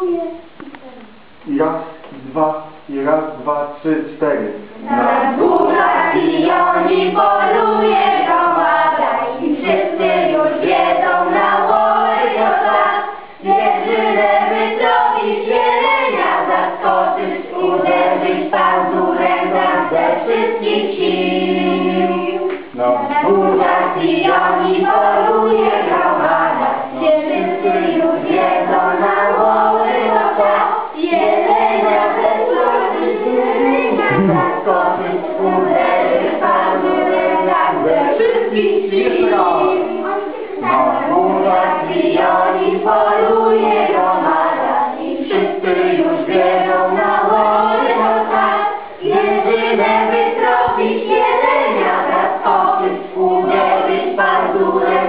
Dziękuję. Raz, dwa, i raz, dwa, trzy, cztery. Na górach i oni poluje gromada i wszyscy już wiedzą na łowę wiosna. Wierzynę wytrowisz, zielenia zaskoczysz, uderzysz pazurem nam ze wszystkich sił. Na górach i oni poluje Jelenia wędzowi, jelenia zaskoczy, uderzy panurę na górę tak wszystkich sił. Na górach Wioni poluje gromada i wszyscy już biegą na łonie tak do wytropić, jelenia zaskoczyć, uderzyć panurę.